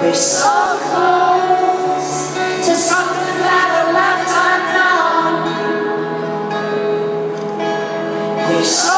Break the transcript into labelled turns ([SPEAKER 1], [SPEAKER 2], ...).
[SPEAKER 1] We're so close to something that a lifetime long. We're so